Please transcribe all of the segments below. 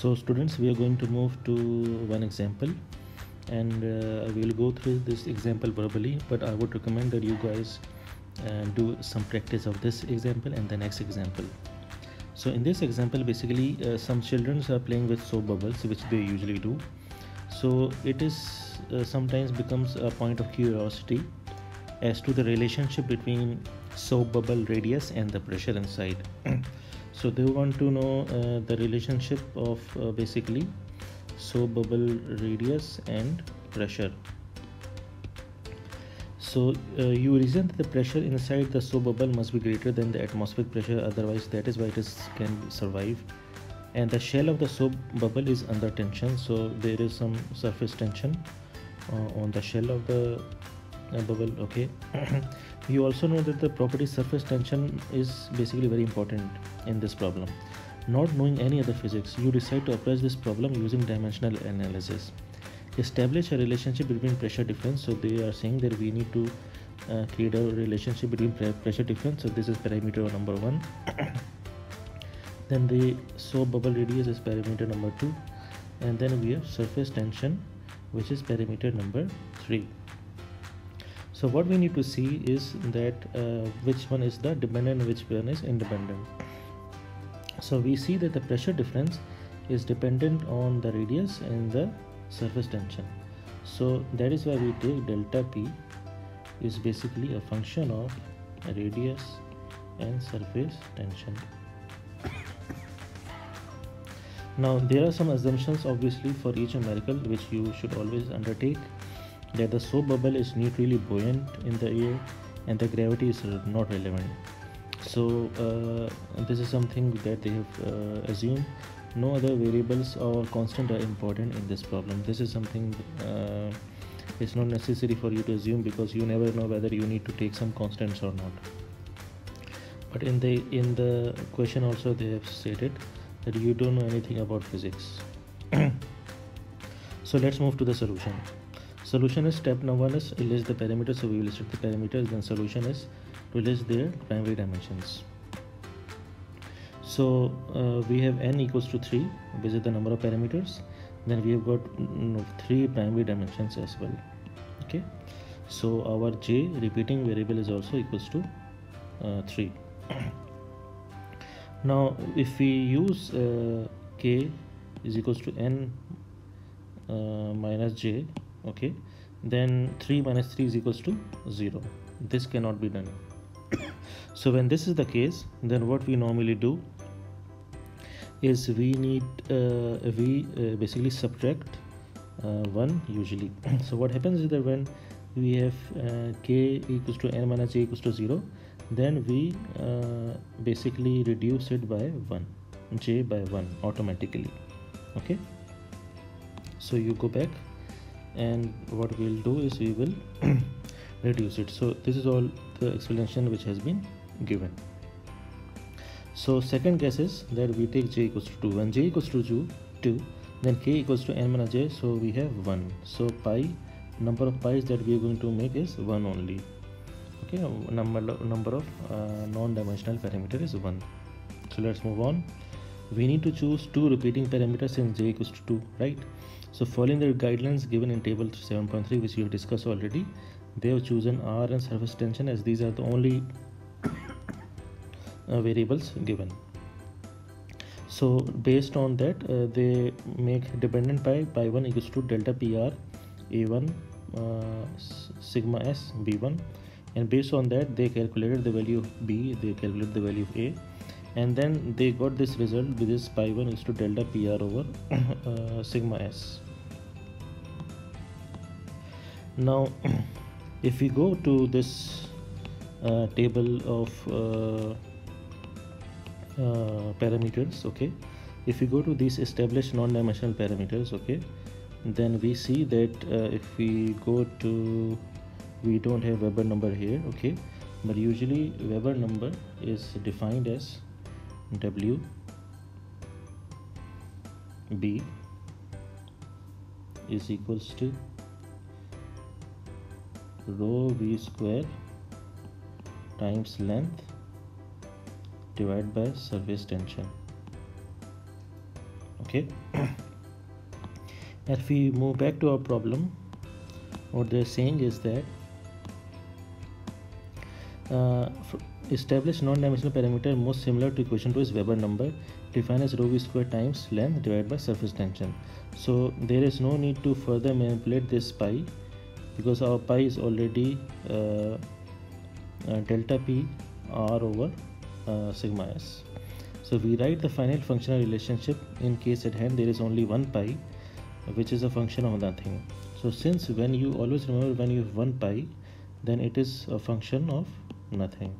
so students we are going to move to one example. And uh, we'll go through this example verbally but i would recommend that you guys uh, do some practice of this example and the next example. So in this example basically uh, some children are playing with soap bubbles which they usually do. So it is uh, sometimes becomes a point of curiosity as to the relationship between soap bubble radius and the pressure inside so they want to know uh, the relationship of uh, basically soap bubble radius and pressure. So uh, you reason that the pressure inside the soap bubble must be greater than the atmospheric pressure otherwise that is why it is can survive. And the shell of the soap bubble is under tension so there is some surface tension uh, on the shell of the uh, bubble okay you also know that the property surface tension is basically very important in this problem. Not knowing any other physics you decide to approach this problem using dimensional analysis. Establish a relationship between pressure difference. So they are saying that we need to uh, create a relationship between pressure difference. So this is parameter number one. Then the soap bubble radius is parameter number two. And then we have surface tension which is parameter number three so what we need to see is that uh, which one is the dependent which one is independent. So we see that the pressure difference is dependent on the radius and the surface tension. So that is why we take delta p is basically a function of radius and surface tension. Now there are some assumptions obviously for each numerical which you should always undertake that the soap bubble is neutrally buoyant in the air and the gravity is not relevant. So uh, this is something that they have uh, assumed. No other variables or constant are important in this problem. This is something uh, it's not necessary for you to assume because you never know whether you need to take some constants or not. But in the in the question also they have stated that you don't know anything about physics. So let's move to the solution solution is step number one is list the parameters. So we will list the parameters. Then solution is to list their primary dimensions. So uh, we have n equals to 3 which is the number of parameters. Then we have got mm, three primary dimensions as well. Okay? So our j repeating variable is also equals to uh, 3 now if we use uh, k is equals to n uh, minus j okay. Then 3 minus 3 is equals to 0 this cannot be done. So when this is the case then what we normally do is we need uh, we uh, basically subtract uh, 1 usually. So what happens is that when we have uh, k equals to n minus j equals to 0 then we uh, basically reduce it by 1 j by 1 automatically. Okay. So you go back and what we'll do is we will reduce it. So this is all the explanation which has been given. So second case is that we take j equals to 2 when j equals to 2 2 then k equals to n minus j so we have 1 so pi number of pi's that we are going to make is 1 only. Okay number number of uh, non-dimensional parameter is 1 so let's move on we need to choose two repeating parameters since j equals to 2 right? So following the guidelines given in table 7.3 which we have discussed already they have chosen r and surface tension as these are the only uh, variables given. So based on that uh, they make dependent by pi 1 equals to delta pr a1 uh, sigma s b1 and based on that they calculated the value of b they calculate the value of a and then they got this result with this pi 1 is to delta pr over uh, sigma s. Now if we go to this uh, table of uh, uh, parameters okay? If we go to these established non-dimensional parameters okay? Then we see that uh, if we go to we don't have Weber number here okay? But usually Weber number is defined as W B is equals to rho V square times length divided by surface tension. Okay. If we move back to our problem what they're saying is that uh, establish non-dimensional parameter most similar to equation 2 is Weber number. Defined as rho v square times length divided by surface tension. So there is no need to further manipulate this pi because our pi is already uh, uh, delta p r over uh, sigma s. So we write the final functional relationship in case at hand there is only one pi which is a function of nothing. So since when you always remember when you have one pi then it is a function of nothing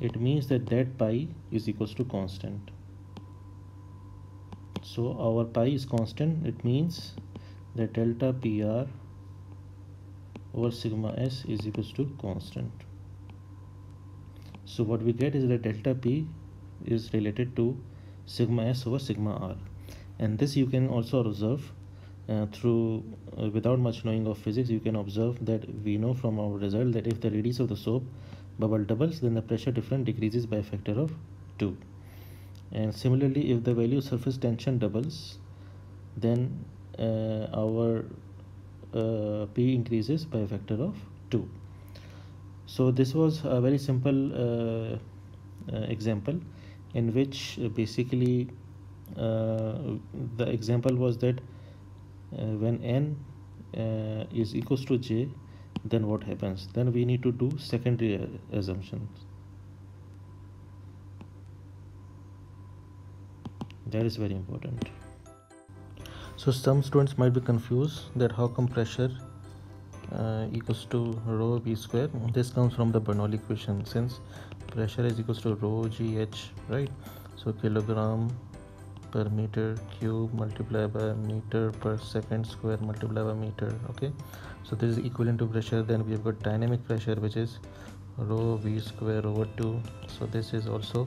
it means that that pi is equals to constant. So our pi is constant. It means that delta pr over sigma s is equals to constant. So what we get is that delta p is related to sigma s over sigma r. And this you can also observe uh, through uh, without much knowing of physics you can observe that we know from our result that if the radius of the soap bubble doubles then the pressure difference decreases by a factor of 2 and similarly if the value surface tension doubles then uh, our uh, p increases by a factor of 2 so this was a very simple uh, uh, example in which basically the example was that uh, when n uh, is equals to j then what happens? Then we need to do secondary assumptions. That is very important. So some students might be confused that how come pressure uh, equals to rho v square? This comes from the Bernoulli equation. Since pressure is equals to rho gh right? So kilogram per meter cube multiplied by meter per second square multiplied by meter okay so this is equivalent to pressure. Then we have got dynamic pressure which is rho v square over 2 so this is also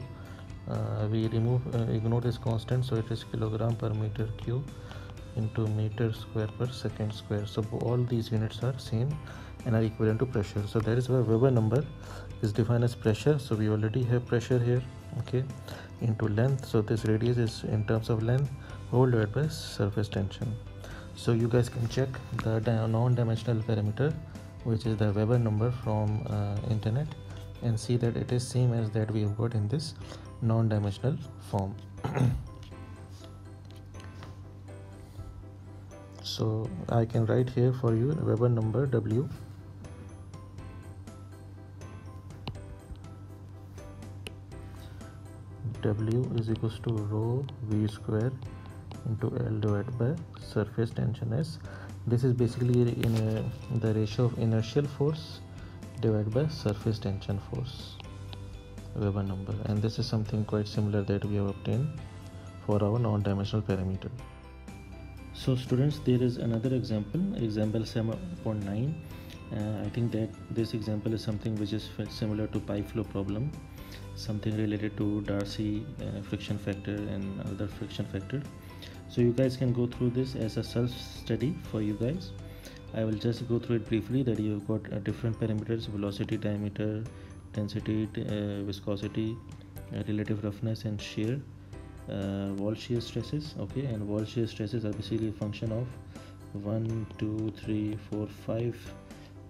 uh, we remove uh, ignore this constant. So it is kilogram per meter cube into meter square per second square. So all these units are same and are equivalent to pressure. So that is why Weber number is defined as pressure. So we already have pressure here okay into length. So this radius is in terms of length whole divided by surface tension so you guys can check the non-dimensional parameter which is the Weber number from uh, internet and see that it is same as that we have got in this non-dimensional form. So I can write here for you Weber number W. W is equals to rho V square into L divided by surface tension S. This is basically in a, the ratio of inertial force divided by surface tension force Weber number and this is something quite similar that we have obtained for our non-dimensional parameter. So students there is another example example 7.9 uh, I think that this example is something which is similar to pipe flow problem something related to Darcy uh, friction factor and other friction factor so you guys can go through this as a self study for you guys. I will just go through it briefly that you've got uh, different parameters velocity diameter density uh, viscosity uh, relative roughness and shear. Uh, wall shear stresses okay and wall shear stresses are basically a function of 1 2 3 4 5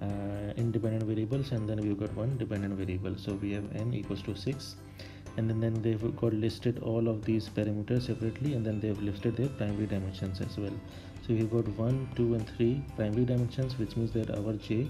uh, independent variables and then we've got one dependent variable. So we have n equals to 6 and then, then they've got listed all of these parameters separately and then they've listed their primary dimensions as well. So we've got 1 2 and 3 primary dimensions which means that our j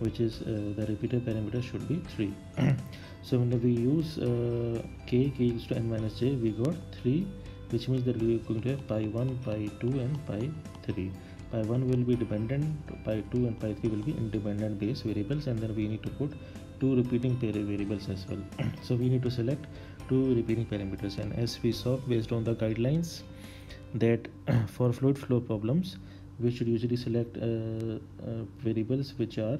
which is uh, the repeated parameter should be 3 so when we use uh, k k equals to n minus j we got 3 which means that we are going to have pi 1 pi 2 and pi 3 pi 1 will be dependent pi 2 and pi 3 will be independent base variables and then we need to put two repeating variables as well. So we need to select two repeating parameters and as we saw based on the guidelines that for fluid flow problems we should usually select uh, uh, variables which are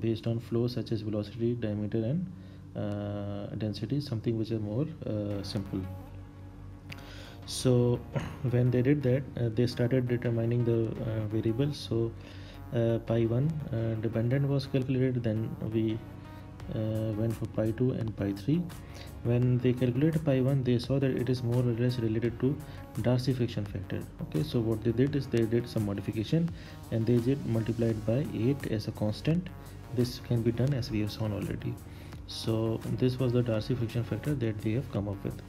based on flow such as velocity diameter and uh, density something which are more uh, simple. So when they did that uh, they started determining the uh, variables. So pi 1 uh, dependent was calculated then we went for pi 2 and pi 3 when they calculated pi 1 they saw that it is more or less related to Darcy friction factor. Okay so what they did is they did some modification and they did multiplied by 8 as a constant. This can be done as we have shown already. So this was the Darcy friction factor that they have come up with.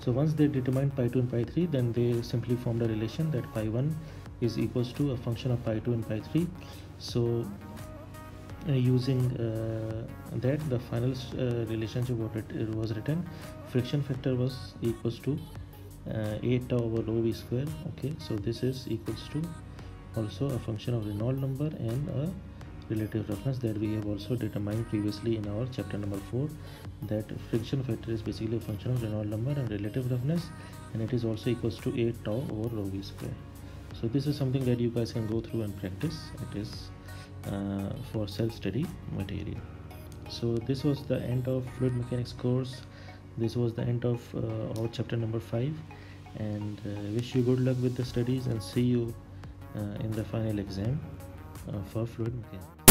So once they determined pi 2 and pi 3 then they simply formed a relation that pi 1 is equals to a function of pi 2 and pi 3 so uh, using uh, that the final uh, relationship what it, was written. Friction factor was equals to uh, 8 tau over rho v square okay? So this is equals to also a function of Reynolds number and a relative roughness that we have also determined previously in our chapter number 4 that friction factor is basically a function of Reynolds number and relative roughness and it is also equals to 8 tau over rho v square. So this is something that you guys can go through and practice. It is uh, for self-study material. So this was the end of fluid mechanics course. This was the end of uh, our chapter number 5 and uh, wish you good luck with the studies and see you uh, in the final exam uh, for fluid mechanics